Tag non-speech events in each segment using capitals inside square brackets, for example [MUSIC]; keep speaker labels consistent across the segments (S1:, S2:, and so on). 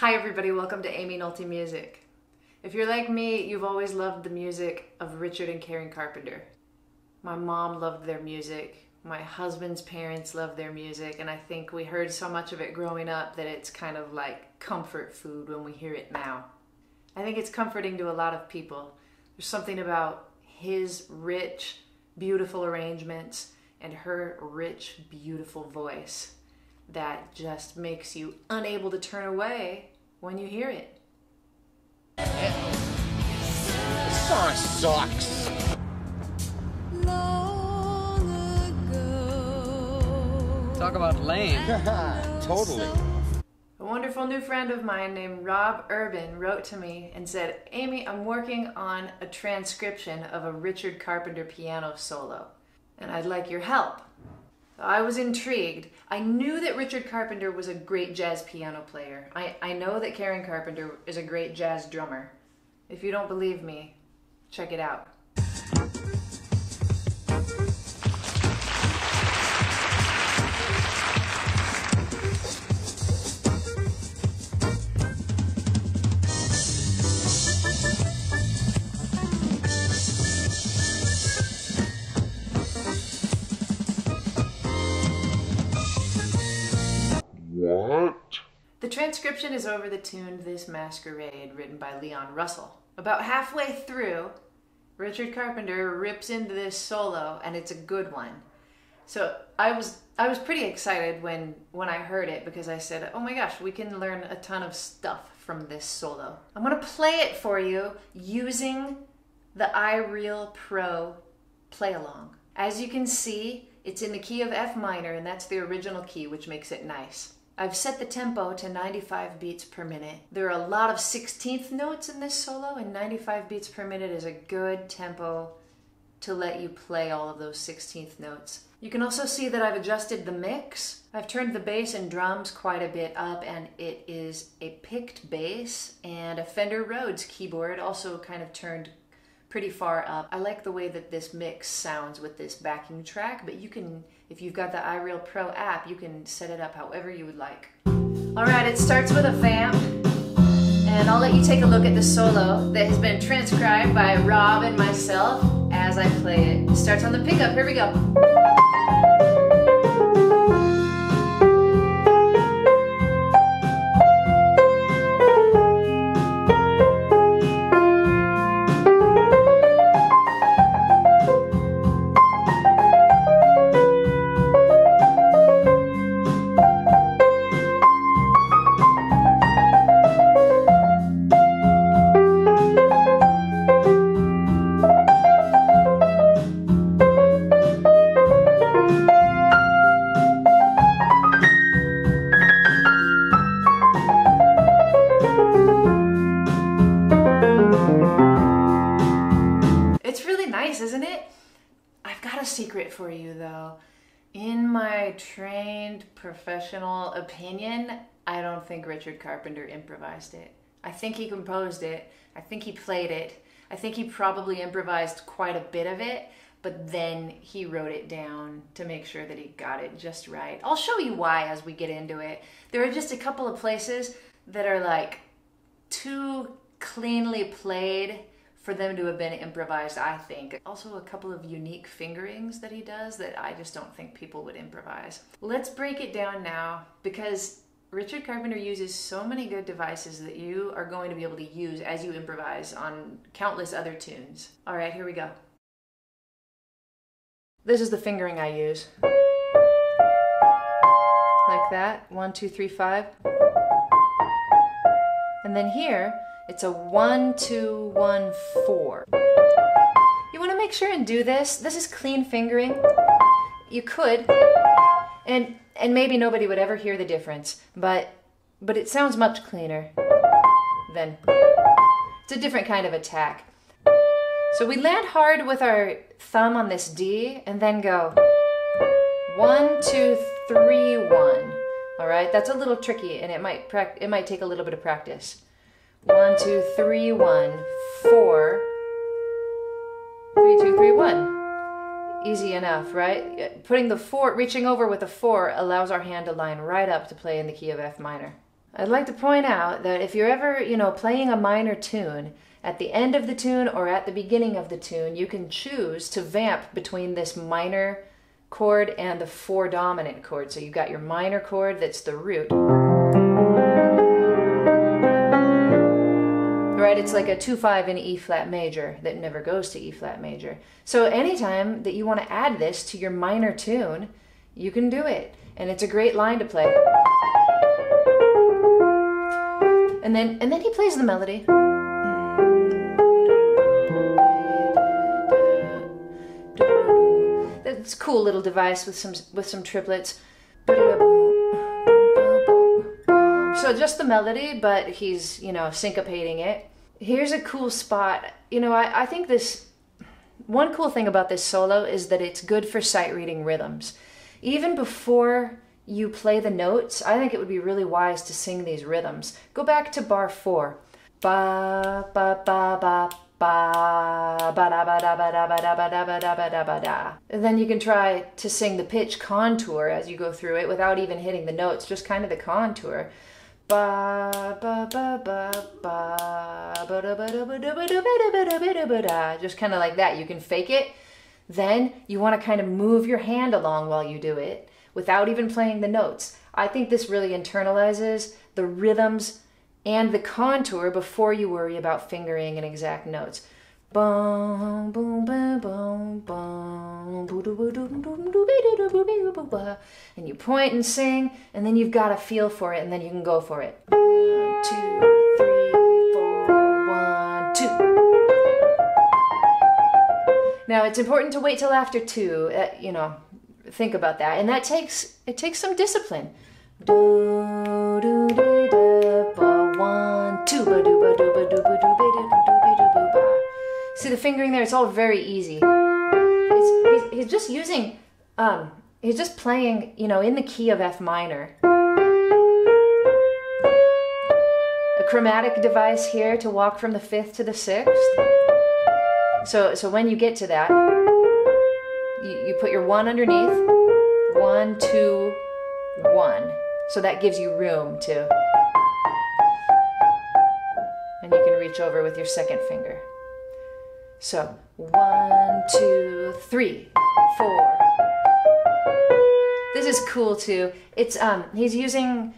S1: Hi everybody, welcome to Aimee Nolte Music. If you're like me, you've always loved the music of Richard and Karen Carpenter. My mom loved their music, my husband's parents loved their music, and I think we heard so much of it growing up that it's kind of like comfort food when we hear it now. I think it's comforting to a lot of people. There's something about his rich, beautiful arrangements and her rich, beautiful voice that just makes you unable to turn away when you hear it.
S2: This song sucks.
S3: Talk about lame. [LAUGHS]
S2: totally.
S1: A wonderful new friend of mine named Rob Urban wrote to me and said, Aimee, I'm working on a transcription of a Richard Carpenter piano solo, and I'd like your help. I was intrigued. I knew that Richard Carpenter was a great jazz piano player. I, I know that Karen Carpenter is a great jazz drummer. If you don't believe me, check it out. The transcription is over the tune This Masquerade, written by Leon Russell. About halfway through, Richard Carpenter rips into this solo, and it's a good one. So I was I was pretty excited when when I heard it because I said, "Oh my gosh, we can learn a ton of stuff from this solo." I'm gonna play it for you using the iReal Pro play along. As you can see, it's in the key of F minor, and that's the original key, which makes it nice. I've set the tempo to 95 beats per minute. There are a lot of 16th notes in this solo, and 95 beats per minute is a good tempo to let you play all of those 16th notes. You can also see that I've adjusted the mix. I've turned the bass and drums quite a bit up, and it is a picked bass and a Fender Rhodes keyboard, also kind of turned pretty far up. I like the way that this mix sounds with this backing track, but you can, if you've got the iReal Pro app, you can set it up however you would like. All right, it starts with a vamp, and I'll let you take a look at the solo that has been transcribed by Rob and myself as I play it. It starts on the pickup, here we go. Nice, isn't it? I've got a secret for you though. In my trained professional opinion, I don't think Richard Carpenter improvised it. I think he composed it. I think he played it. I think he probably improvised quite a bit of it, but then he wrote it down to make sure that he got it just right. I'll show you why as we get into it. There are just a couple of places that are like too cleanly played for them to have been improvised, I think. Also, a couple of unique fingerings that he does that I just don't think people would improvise. Let's break it down now because Richard Carpenter uses so many good devices that you are going to be able to use as you improvise on countless other tunes. All right, here we go. This is the fingering I use. Like that. One, two, three, five. And then here, it's a one, two, one, four. You want to make sure and do this. This is clean fingering. You could, and and maybe nobody would ever hear the difference, but but it sounds much cleaner than. It's a different kind of attack. So we land hard with our thumb on this D, and then go one, two, three, one. All right, that's a little tricky, and it might it might take a little bit of practice. One, two, three, one, four, three, two, three, one. Easy enough, right? Putting the four, reaching over with the four allows our hand to line right up to play in the key of F minor. I'd like to point out that if you're ever, you know, playing a minor tune, at the end of the tune or at the beginning of the tune, you can choose to vamp between this minor chord and the four dominant chord. So you've got your minor chord that's the root. Right, it's like a 2-5 in E flat major that never goes to E flat major. So anytime that you want to add this to your minor tune, you can do it. And it's a great line to play. And then and then he plays the melody. That's a cool little device with some with some triplets. So just the melody, but he's, you know, syncopating it. Here's a cool spot. You know, I, I think this one cool thing about this solo is that it's good for sight reading rhythms. Even before you play the notes, I think it would be really wise to sing these rhythms. Go back to bar four. Ba ba ba ba ba ba da ba da ba da ba da ba da ba da ba da ba da. Then you can try to sing the pitch contour as you go through it without even hitting the notes, just kind of the contour just kind of like that. You can fake it. Then you want to kind of move your hand along while you do it without even playing the notes. I think this really internalizes the rhythms and the contour before you worry about fingering and exact notes. And you point and sing, and then you've got a feel for it, and then you can go for it. One, two, three, four, one, two. Now it's important to wait till after two. Uh, you know, think about that, and that takes it takes some discipline. Do, do, do, do, one, two, ba, do, ba, do, See the fingering there? It's all very easy. He's, he's just using, um, he's just playing, you know, in the key of F minor. A chromatic device here to walk from the fifth to the sixth. So, so when you get to that, you, you put your one underneath, one, two, one. So that gives you room to, and you can reach over with your second finger. So one, two, three, four. This is cool too. It's um he's using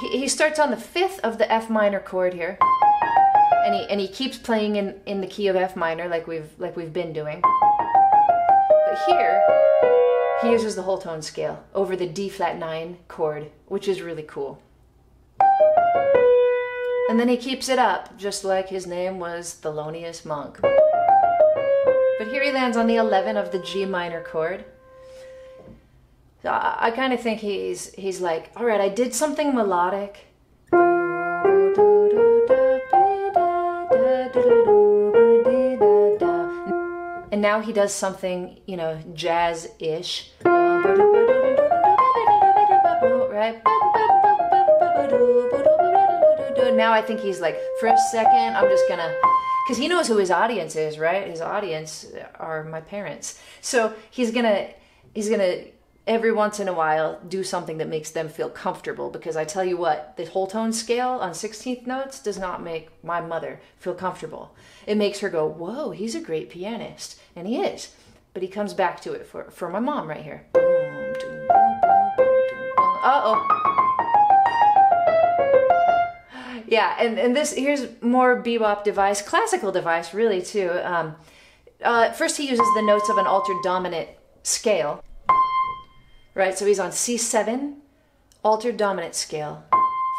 S1: he, he starts on the fifth of the F minor chord here. And he and he keeps playing in, in the key of F minor like we've like we've been doing. But here he uses the whole tone scale over the D flat 9 chord, which is really cool. And then he keeps it up, just like his name was Thelonious Monk. But here he lands on the 11 of the G minor chord. So I, I kind of think he's he's like, all right, I did something melodic. And now he does something, you know, jazz-ish. Right? Now I think he's like, for a second, I'm just gonna, because he knows who his audience is, right? His audience are my parents. So he's gonna, he's gonna every once in a while do something that makes them feel comfortable because I tell you what, the whole tone scale on 16th notes does not make my mother feel comfortable. It makes her go, "Whoa, he's a great pianist." And he is. But he comes back to it for for my mom right here. Uh-oh. Yeah, and, and this here's more bebop device, classical device really too. Um, uh, first he uses the notes of an altered dominant scale right? So he's on C7, altered dominant scale,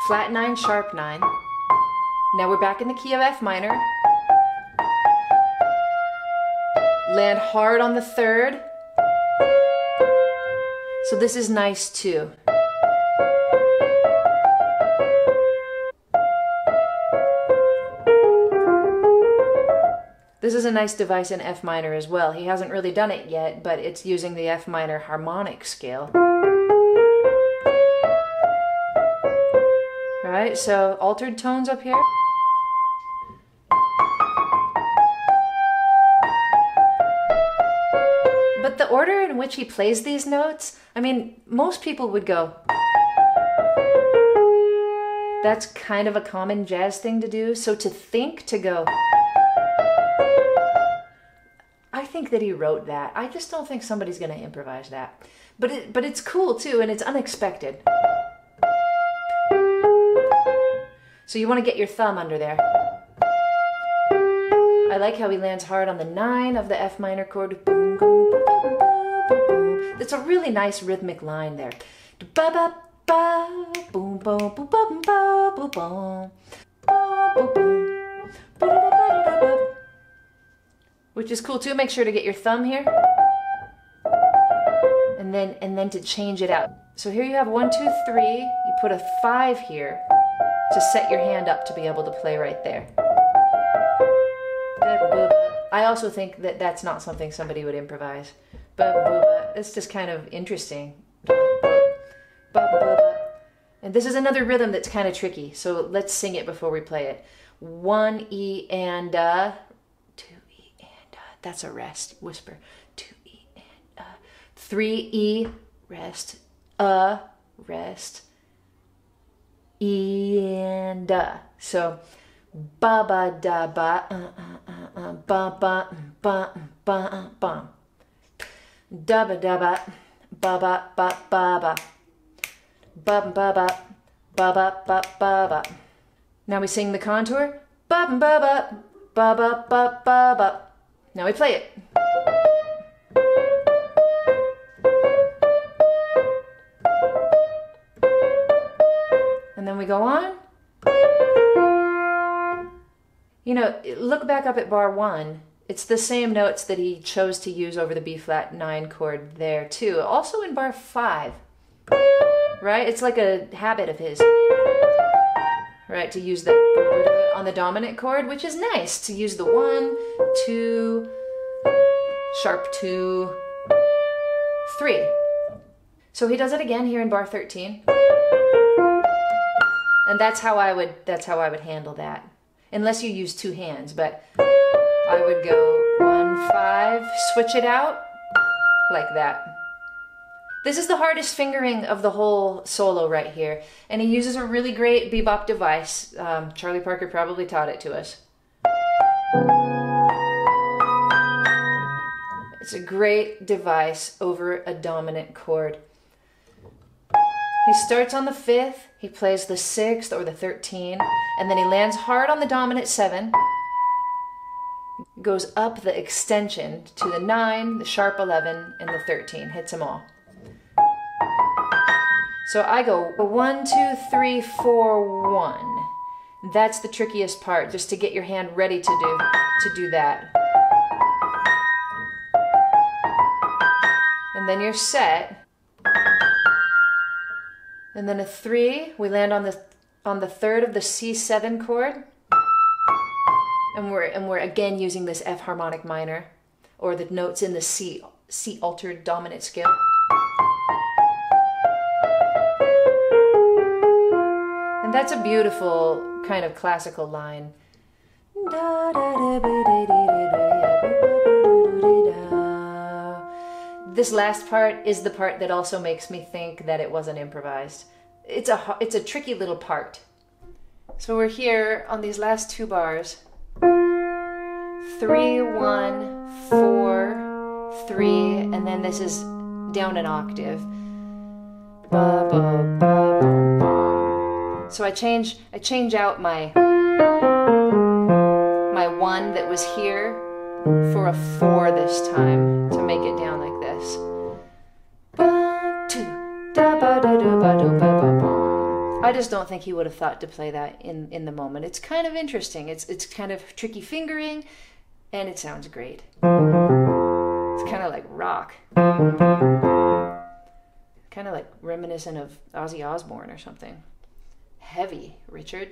S1: flat 9, sharp 9. Now we're back in the key of F minor. Land hard on the third. So this is nice too. This is a nice device in F minor as well. He hasn't really done it yet, but it's using the F minor harmonic scale. Alright, so altered tones up here. But the order in which he plays these notes, I mean, most people would go. That's kind of a common jazz thing to do. So to think to go, think that he wrote that. I just don't think somebody's going to improvise that. But it, but it's cool too, and it's unexpected. So you want to get your thumb under there. I like how he lands hard on the nine of the F minor chord. It's a really nice rhythmic line there. Ba ba ba, boom boom boom boom boom, boom boom, Which is cool too. Make sure to get your thumb here, and then and then to change it out. So here you have one, two, three. You put a five here to set your hand up to be able to play right there. I also think that that's not something somebody would improvise. It's just kind of interesting. And this is another rhythm that's kind of tricky, so let's sing it before we play it. One E and uh, two E and uh, that's a rest, whisper. Two E and uh, three E, rest, uh, rest, E and uh. So ba ba da ba, uh, uh, uh, uh, ba ba ba ba uh, ba, da ba da ba, ba ba ba ba ba. Ba ba ba ba ba ba ba ba. Now we sing the contour. Ba ba ba ba ba ba ba ba. Now we play it. And then we go on. You know, look back up at bar one. It's the same notes that he chose to use over the B flat 9 chord there, too. Also in bar five right? It's like a habit of his, right? To use the on the dominant chord, which is nice to use the one, two, sharp two, three. So he does it again here in bar 13. And that's how I would that's how I would handle that. Unless you use two hands, but I would go one, five, switch it out like that. This is the hardest fingering of the whole solo right here, and he uses a really great bebop device. Um, Charlie Parker probably taught it to us. It's a great device over a dominant chord. He starts on the fifth, he plays the sixth or the 13, and then he lands hard on the dominant seven, goes up the extension to the nine, the sharp 11, and the 13, hits them all. So I go one, two, three, four, one. That's the trickiest part, just to get your hand ready to do to do that. And then you're set. And then a three, we land on the on the third of the C7 chord. And we're and we're again using this F harmonic minor, or the notes in the C C altered dominant scale. That's a beautiful kind of classical line. This last part is the part that also makes me think that it wasn't improvised. It's a it's a tricky little part. So we're here on these last two bars. Three, one, four, three, and then this is down an octave. Ba, ba, ba, so I change I change out my my one that was here for a four this time to make it down like this. I just don't think he would have thought to play that in, in the moment. It's kind of interesting. It's it's kind of tricky fingering and it sounds great. It's kind of like rock. Kind of like reminiscent of Ozzy Osbourne or something heavy, Richard.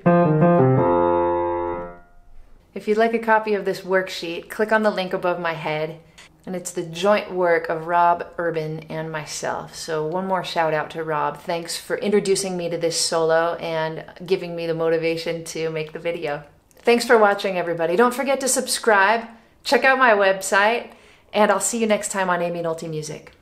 S1: If you'd like a copy of this worksheet, click on the link above my head. And it's the joint work of Rob Urban and myself. So, one more shout out to Rob. Thanks for introducing me to this solo and giving me the motivation to make the video. Thanks for watching, everybody. Don't forget to subscribe, check out my website, and I'll see you next time on Aimee Nolte Music.